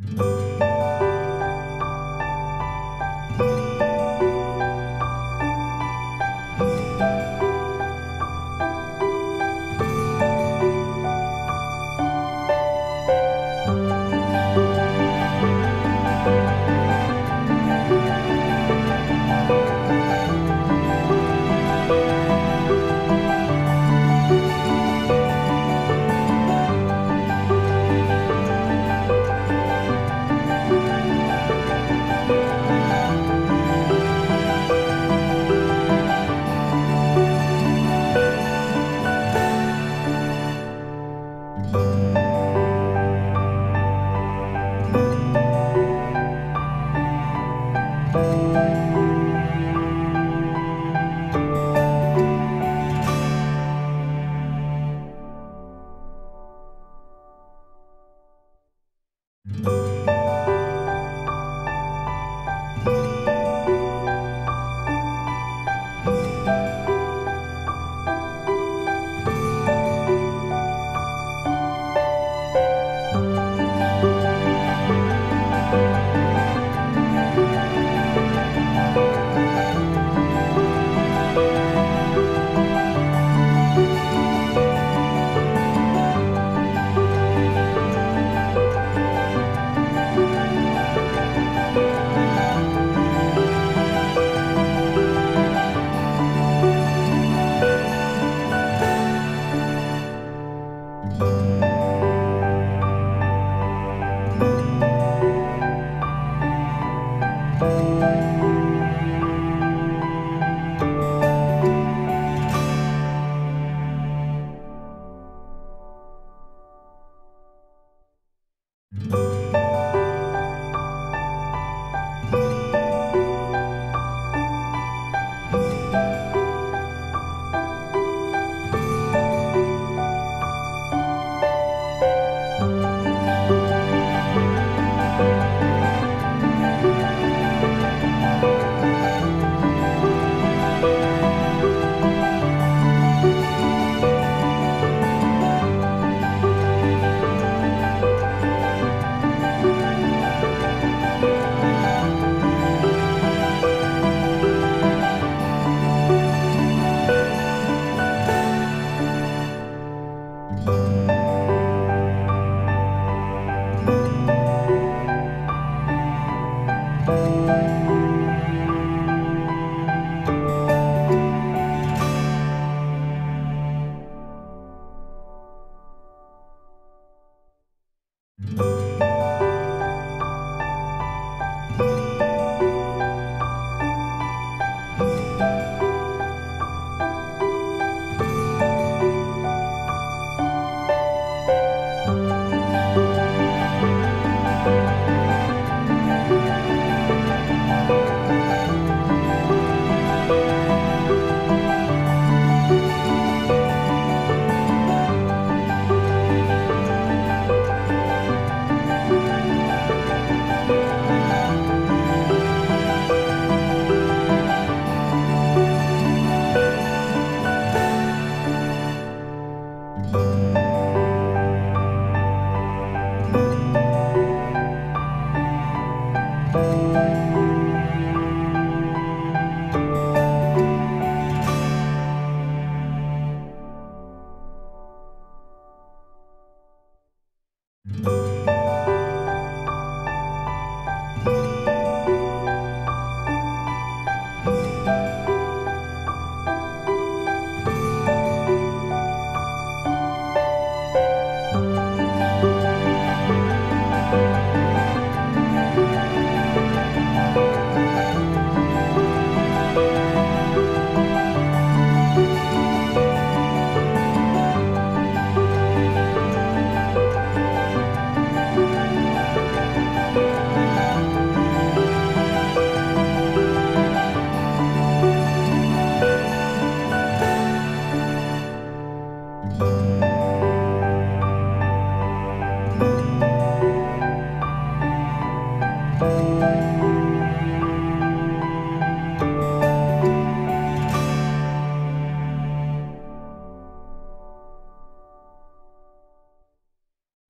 Mm-hmm.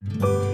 Mm-hmm.